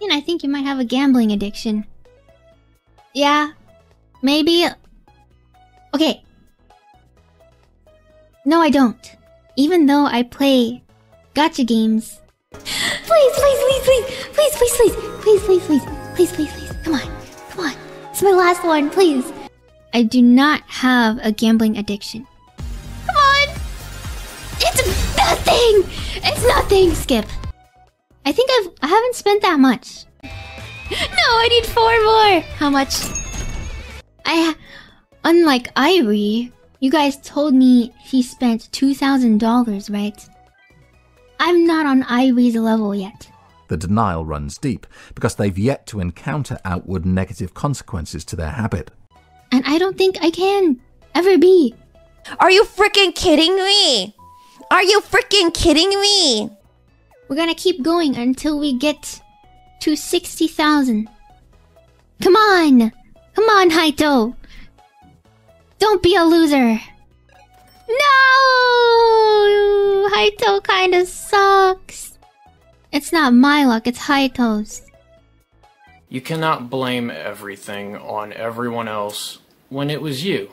Know, I think you might have a gambling addiction. Yeah, maybe. Okay. No, I don't. Even though I play gacha games. Please, please, please, please, please, please, please, please, please, please, please, please, please. Come on, come on. It's my last one, please. I do not have a gambling addiction. Come on! It's nothing! It's nothing, Skip. I think I've I haven't spent that much. No, I need four more. How much? I unlike Irie, you guys told me she spent two thousand dollars, right? I'm not on Irie's level yet. The denial runs deep because they've yet to encounter outward negative consequences to their habit. And I don't think I can ever be. Are you freaking kidding me? Are you freaking kidding me? We're gonna keep going until we get to 60,000. Come on! Come on, Haito! Don't be a loser! No! Haito kinda sucks. It's not my luck, it's Haito's. You cannot blame everything on everyone else when it was you.